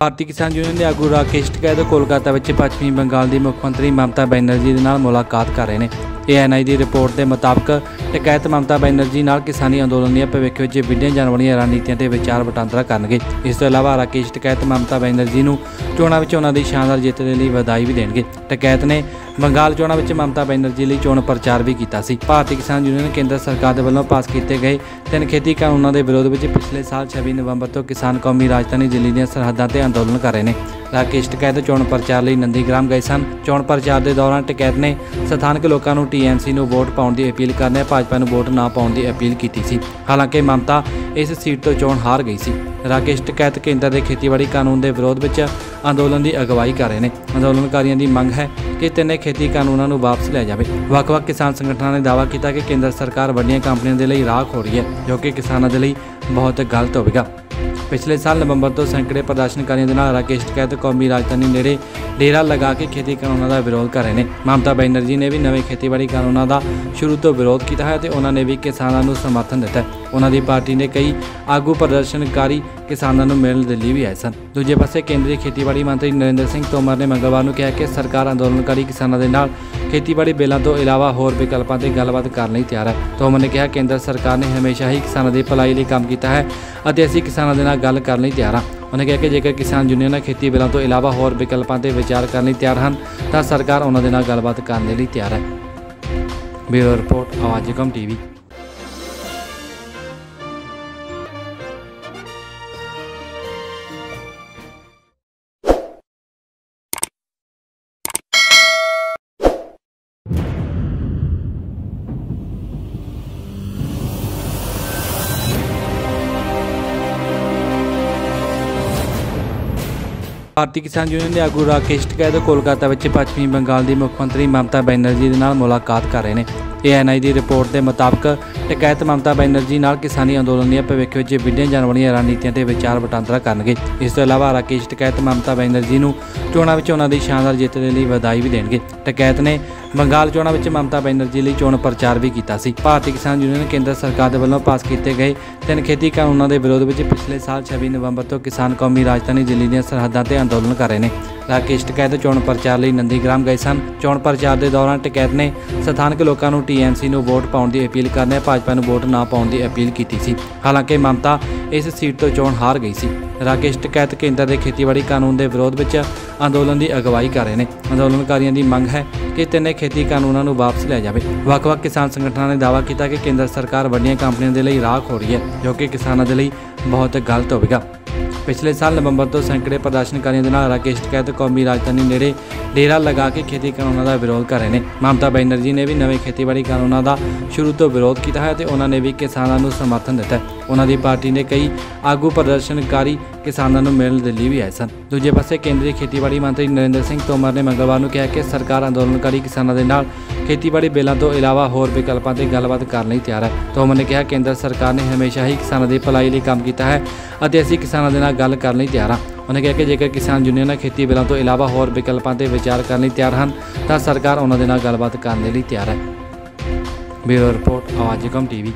ਭਾਰਤੀ ਕਿਸਾਨ ਯੂਨੀਅਨ ਦੇ ਆਗੂ ਰਾਕੇਸ਼ ਟਕੈਦ ਕੋਲਕਾਤਾ ਵਿੱਚ ਪੱਛਮੀ ਬੰਗਾਲ ਦੀ ਮੁੱਖ ਮੰਤਰੀ ਮਮਤਾ ਬੈਨਰਜੀ ਦੇ ਨਾਲ ਮੁਲਾਕਾਤ ਕਰ ਰਹੇ ਨੇ। ਏਐਨਆਈ ਦੀ ਰਿਪੋਰਟ ਦੇ ਮੁਤਾਬਕ ਟਕੈਤ ਮਮਤਾ ਬੈਨਰਜੀ ਨਾਲ ਕਿਸਾਨੀ ਅੰਦੋਲਨ ਦੀਆਂ ਭਵਿੱਖ ਵਿੱਚ ਵਿੱਢੀਆਂ ਜਾਣ ਵਾਲੀਆਂ ਰਣਨੀਤੀਆਂ ਤੇ ਵਿਚਾਰ ਵਟਾਂਦਰਾ ਕਰਨਗੇ। ਇਸ ਤੋਂ ਇਲਾਵਾ ਰਾਕੇਸ਼ ਟਕੈਤ ਮਮਤਾ ਬੈਨਰਜੀ ਨੂੰ ਚੋਣਾਂ ਵਿੱਚ ਉਹਨਾਂ ਦੀ ਸ਼ਾਨਦਾਰ ਜਿੱਤ ਦੇ ਲਈ ਵਧਾਈ ਵੀ ਦੇਣਗੇ। ਟਕੈਤ ਨੇ ਬੰਗਾਲ ਚੋਣਾਂ ਵਿੱਚ ਮਮਤਾ ਬੈਨਰਜੀ ਲਈ ਚੋਣ ਪ੍ਰਚਾਰ ਵੀ ਕੀਤਾ ਸੀ। ਭਾਰਤੀ ਕਿਸਾਨ ਯੂਨੀਅਨ ਕੇਂਦਰ ਸਰਕਾਰ ਦੇ ਵੱਲੋਂ ਪਾਸ ਕੀਤੇ ਗਏ ਤਿੰਨ ਖੇਤੀ ਕਾਨੂੰਨਾਂ ਦੇ ਵਿਰੋਧ ਵਿੱਚ ਪਿਛਲੇ ਸਾਲ 26 ਨਵੰਬਰ ਤੋਂ ਕਿਸਾਨ ਕੌਮੀ ਰਾਜਧਾਨੀ ਦਿੱਲੀ ਦੀਆਂ ਸਰਹੱਦਾਂ ਤੇ ਅੰਦੋਲਨ ਕਰ ਰਹੇ ਨੇ। ਰਾਕੇਸ਼ ਟਕੈਤ, ਚੋਣ ਪ੍ਰਚਾਰ ਲਈ ਨੰਦੀਗ੍ਰਾਮ ਗਏ ਸਨ। ਚੋਣ ਪ੍ਰਚਾਰ ਦੇ ਦੌਰਾਨ ਟਕੈਤ ਨੇ ਸਥਾਨਕ ਲੋਕਾਂ ਨੂੰ ਟੀਐਮਸੀ ਨੂੰ ਵੋਟ ਪਾਉਣ ਦੀ ਅਪੀਲ ਕਰਨੇ ਭਾਜਪਾ ਨੂੰ ਵੋਟ ਨਾ ਪਾਉਣ ਦੀ ਅਪੀਲ ਕੀਤੀ ਸੀ। ਹਾਲਾਂਕਿ ਮਮਤਾ ਇਸ ਸੀਟ ਤੋਂ ਚੋਣ ਹਾਰ ਗਈ ਸੀ। ਰਾਕੇਸ਼ ਟਕੈਤ ਕੇਂਦਰ ਦੇ ਖੇਤੀਬਾੜੀ ਕਾਨੂੰਨ ਦੇ ਵਿਰੋਧ ਵਿੱਚ ਅੰਦੋਲਨ ਦੀ ਅਗਵਾਈ ਕਰ ਰਹੇ ਨੇ। ਅੰਦੋਲਨਕਾਰੀਆਂ ਦੀ ਮੰਗ ਹੈ ਕਿ ਤਿੰਨੇ ਖੇਤੀ ਕਾਨੂੰਨਾਂ ਨੂੰ ਵਾਪਸ ਲਿਆ ਜਾਵੇ। ਵੱਖ-ਵੱਖ ਕਿਸਾਨ ਸੰਗਠਨਾਂ ਨੇ ਦਾਅਵਾ ਕੀਤਾ ਕਿ ਕੇਂਦਰ ਸਰਕਾਰ ਵੱਡੀਆਂ ਕੰਪਨੀਆਂ ਦੇ ਲਈ ਰਾਹ ਖੋਲ ਰਹੀ ਹੈ, ਜੋ ਕਿ ਕਿਸਾਨਾਂ ਦੇ ਲਈ ਬਹੁਤ ਗਲਤ ਹੋਵੇਗਾ। ਪਿਛਲੇ ਸਾਲ ਨਵੰਬਰ ਤੋਂ ਸੈਂਕੜੇ ਪ੍ਰਦਰਸ਼ਨਕਾਰੀਆਂ ਦੇ ਨਾਲ ਰਾਕੇਸ਼ ਟਕੈਤ ਕੌਮੀ ਰਾਜਧਾਨੀ ਨੇੜੇ ਡੇਰਾ ਲਗਾ ਕੇ ਖੇਤੀ ਕਾਨੂੰਨਾਂ ਦਾ ਵਿਰੋਧ ਕਰ ਰਹੇ ਨੇ। ਮਮਤਾ ਬੈਨਰਜੀ ਨੇ ਵੀ ਨਵੇਂ ਖੇਤੀਬਾੜੀ ਕਾਨੂੰਨਾਂ ਦਾ ਸ਼ੁਰੂ ਤੋਂ ਵਿਰੋਧ ਕੀਤਾ ਹੈ ਤੇ ਉਹਨਾਂ ਨੇ ਵੀ ਕਿਸਾਨਾਂ ਨੂੰ ਸਮਰਥਨ ਦਿੱਤਾ ਹੈ। ਉਹਨਾਂ ਦੀ ਪਾਰਟੀ ਨੇ ਕਈ ਆਗੂ ਪ੍ਰਦਰਸ਼ਨਕਾਰੀ ਕਿਸਾਨਾਂ ਨੂੰ ਮਿਲਣ ਦਿੱਲੀ ਵੀ ਆਏ ਸਨ। ਦੂਜੇ ਪਾਸੇ ਕੇਂਦਰੀ ਖੇਤੀਬਾੜੀ ਮੰਤਰੀ ਨਰਿੰਦਰ ਸਿੰਘ ਤੋਮਰ ਨੇ ਮੰਗਲਵਾਰ ਨੂੰ ਕਿਹਾ ਕਿ ਸਰਕਾਰ ਅੰਦੋਲਨਕਾਰੀ ਕਿਸਾਨਾਂ ਦੇ ਨਾਲ ਖੇਤੀਬਾੜੀ ਬਿੱਲਾਂ ਤੋਂ ਇਲਾਵਾ ਹੋਰ ਵਿਕਲਪਾਂ ਤੇ ਗੱਲਬਾਤ ਕਰਨ ਲਈ ਤਿਆਰ ਹੈ। ਤੋਮਰ ਨੇ ਕਿਹਾ, ਕੇਂਦਰ ਸਰਕਾਰ ਨੇ ਹਮੇਸ਼ਾ ਹੀ ਕਿਸਾਨਾਂ ਦੀ ਭਲਾਈ ਲਈ ਕੰਮ ਕੀਤਾ ਹੈ ਅਤੇ ਅਸੀਂ ਕਿਸਾਨਾਂ ਦੇ ਨਾਲ ਗੱਲ ਕਰਨ ਲਈ ਤਿਆਰ ਹਾਂ। ਉਹਨਾਂ ਕਿਹਾ ਕਿ ਜੇਕਰ ਕਿਸਾਨ ਯੂਨੀਅਨਾਂ ਖੇਤੀ ਬਿੱਲਾਂ ਤੋਂ ਇਲਾਵਾ ਹੋਰ ਵਿਕਲਪਾਂ ਤੇ ਵਿਚਾਰ ਕਰਨ ਲਈ ਤਿਆਰ ਹਨ, ਤਾਂ ਸਰਕਾਰ ਉਹਨਾਂ ਦੇ ਨਾਲ ਗੱਲਬਾਤ ਕਰਨ ਦੇ ਲਈ ਤਿਆਰ ਹੈ। ਬਿਊਰੋ ਰਿਪੋਰਟ, ਆਵਾਜ਼ ਕਮ ਟੀਵੀ। ਭਾਰਤੀ ਕਿਸਾਨ ਯੂਨੀਅਨ ਦੇ ਆਗੂ ਰਾਕੇਸ਼ ਟਕੈਦ ਕੋਲਕਾਤਾ ਵਿੱਚ ਪੱਛਮੀ ਬੰਗਾਲ ਦੀ ਮੁੱਖ ਮੰਤਰੀ ਮਮਤਾ ਬੈਨਰਜੀ ਦੇ ਨਾਲ ਮੁਲਾਕਾਤ ਕਰ ਰਹੇ ਨੇ। ਏਐਨਆਈ ਦੀ ਰਿਪੋਰਟ ਦੇ ਮੁਤਾਬਕ ਟਕੈਤ ਮਮਤਾ ਬੈਨਰਜੀ ਨਾਲ ਕਿਸਾਨੀ ਅੰਦੋਲਨ ਦੀਆਂ ਭਵਿੱਖ ਵਿੱਚ ਵਿੱਢੀਆਂ ਜਾਣ ਵਾਲੀਆਂ ਰਣਨੀਤੀਆਂ ਤੇ ਵਿਚਾਰ ਵਟਾਂਦਰਾ ਕਰਨਗੇ। ਇਸ ਤੋਂ ਇਲਾਵਾ ਰਾਕੇਸ਼ ਟਕੈਤ ਮਮਤਾ ਬੈਨਰਜੀ ਨੂੰ ਚੋਣਾਂ ਵਿੱਚ ਉਹਨਾਂ ਦੀ ਸ਼ਾਨਦਾਰ ਜਿੱਤ ਦੇ ਲਈ ਵਧਾਈ ਵੀ ਦੇਣਗੇ। ਟਕੈਤ ਨੇ ਬੰਗਾਲ ਚੋਣਾਂ ਵਿੱਚ ਮਮਤਾ ਬੈਨਰਜੀ ਲਈ ਚੋਣ ਪ੍ਰਚਾਰ ਵੀ ਕੀਤਾ ਸੀ। ਭਾਰਤੀ ਕਿਸਾਨ ਯੂਨੀਅਨ ਕੇਂਦਰ ਸਰਕਾਰ ਦੇ ਵੱਲੋਂ ਪਾਸ ਕੀਤੇ ਗਏ ਤਿੰਨ ਖੇਤੀ ਕਾਨੂੰਨਾਂ ਦੇ ਵਿਰੋਧ ਵਿੱਚ ਪਿਛਲੇ ਸਾਲ 26 ਨਵੰਬਰ ਤੋਂ ਕਿਸਾਨ ਕੌਮੀ ਰਾਜਧਾਨੀ ਦਿੱਲੀ ਦੀਆਂ ਸਰਹੱਦਾਂ ਤੇ ਅੰਦੋਲਨ ਕਰ ਰਹੇ ਨੇ। ਰਾਕੇਸ਼ ਟਕੈਤ, ਚੋਣ ਪ੍ਰਚਾਰ ਲਈ ਨੰਦੀਗ੍ਰਾਮ ਗਏ ਸਨ। ਚੋਣ ਪ੍ਰਚਾਰ ਦੇ ਦੌਰਾਨ ਟਕੈਤ ਨੇ ਸਥਾਨਕ ਲੋਕਾਂ ਨੂੰ ਟੀਐਮਸੀ ਨੂੰ ਵੋਟ ਪਾਉਣ ਦੀ ਅਪੀਲ ਕਰਨੇ ਭਾਜਪਾ ਨੂੰ ਵੋਟ ਨਾ ਪਾਉਣ ਦੀ ਅਪੀਲ ਕੀਤੀ ਸੀ। ਹਾਲਾਂਕਿ ਮਮਤਾ ਇਸ ਸੀਟ ਤੋਂ ਚੋਣ ਹਾਰ ਗਈ ਸੀ। ਰਾਕੇਸ਼ ਟਕੈਤ ਕੇਂਦਰ ਦੇ ਖੇਤੀਬਾੜੀ ਕਾਨੂੰਨ ਦੇ ਵਿਰੋਧ ਵਿੱਚ ਅੰਦੋਲਨ ਦੀ ਅਗਵਾਈ ਕਰ ਰਹੇ ਨੇ। ਅੰਦੋਲਨਕਾਰੀਆਂ ਦੀ ਮੰਗ ਹੈ ਕਿ ਤਿੰਨੇ ਖੇਤੀ ਕਾਨੂੰਨਾਂ ਨੂੰ ਵਾਪਸ ਲਿਆ ਜਾਵੇ। ਵੱਖ-ਵੱਖ ਕਿਸਾਨ ਸੰਗਠਨਾਂ ਨੇ ਦਾਅਵਾ ਕੀਤਾ ਕਿ ਕੇਂਦਰ ਸਰਕਾਰ ਵੱਡੀਆਂ ਕੰਪਨੀਆਂ ਦੇ ਲਈ ਰਾਹ ਖੋਲ ਰਹੀ ਹੈ, ਜੋ ਕਿ ਕਿਸਾਨਾਂ ਦੇ ਲਈ ਬਹੁਤ ਗਲਤ ਹੋਵੇਗਾ। ਪਿਛਲੇ ਸਾਲ ਨਵੰਬਰ ਤੋਂ ਸੈਂਕੜੇ ਪ੍ਰਦਰਸ਼ਨਕਾਰੀਆਂ ਦੇ ਨਾਲ ਰਾਕੇਸ਼ ਟਕੈਤ ਕੌਮੀ ਰਾਜਧਾਨੀ ਨੇੜੇ ਡੇਰਾ ਲਗਾ ਕੇ ਖੇਤੀ ਕਾਨੂੰਨਾਂ ਦਾ ਵਿਰੋਧ ਕਰ ਰਹੇ ਨੇ। ਮਮਤਾ ਬੈਨਰਜੀ ਨੇ ਵੀ ਨਵੇਂ ਖੇਤੀਬਾੜੀ ਕਾਨੂੰਨਾਂ ਦਾ ਸ਼ੁਰੂ ਤੋਂ ਵਿਰੋਧ ਕੀਤਾ ਹੈ ਤੇ ਉਹਨਾਂ ਨੇ ਵੀ ਕਿਸਾਨਾਂ ਨੂੰ ਸਮਰਥਨ ਦਿੱਤਾ ਹੈ। ਉਹਨਾਂ ਦੀ ਪਾਰਟੀ ਨੇ ਕਈ ਆਗੂ ਪ੍ਰਦਰਸ਼ਨਕਾਰੀ ਕਿਸਾਨਾਂ ਨੂੰ ਮਿਲਣ ਦਿੱਲੀ ਵੀ ਆਏ ਸਨ। ਦੂਜੇ ਪਾਸੇ ਕੇਂਦਰੀ ਖੇਤੀਬਾੜੀ ਮੰਤਰੀ ਨਰਿੰਦਰ ਸਿੰਘ ਤੋਮਰ ਨੇ ਮੰਗਲਵਾਰ ਨੂੰ ਕਿਹਾ ਕਿ ਸਰਕਾਰ ਅੰਦੋਲਨਕਾਰੀ ਕਿਸਾਨਾਂ ਦੇ ਨਾਲ ਖੇਤੀਬਾੜੀ ਬਿੱਲਾਂ ਤੋਂ ਇਲਾਵਾ ਹੋਰ ਵਿਕਲਪਾਂ ਤੇ ਗੱਲਬਾਤ ਕਰਨ ਲਈ ਤਿਆਰ ਹੈ। ਤੋਮਰ ਨੇ ਕਿਹਾ, ਕੇਂਦਰ ਸਰਕਾਰ ਨੇ ਹਮੇਸ਼ਾ ਹੀ ਕਿਸਾਨਾਂ ਦੀ ਭਲਾਈ ਲਈ ਕੰਮ ਕੀਤਾ ਹੈ ਅਤੇ ਅਸੀਂ ਕਿਸਾਨਾਂ ਦੇ ਨਾਲ ਗੱਲ ਕਰਨ ਲਈ ਤਿਆਰ ਹਾਂ। ਉਹਨੇ ਕਿਹਾ ਕਿ ਜੇਕਰ ਕਿਸਾਨ ਯੂਨੀਅਨਾਂ ਖੇਤੀ ਬਿੱਲਾਂ ਤੋਂ ਇਲਾਵਾ ਹੋਰ ਵਿਕਲਪਾਂ ਤੇ ਵਿਚਾਰ ਕਰਨ ਲਈ ਤਿਆਰ ਹਨ, ਤਾਂ ਸਰਕਾਰ ਉਹਨਾਂ ਦੇ ਨਾਲ ਗੱਲਬਾਤ ਕਰਨ ਲਈ ਤਿਆਰ ਹੈ। ਬਿਊਰੋ ਰਿਪੋਰਟ, ਆਵਾਜ਼ ਕਮ ਟੀਵੀ।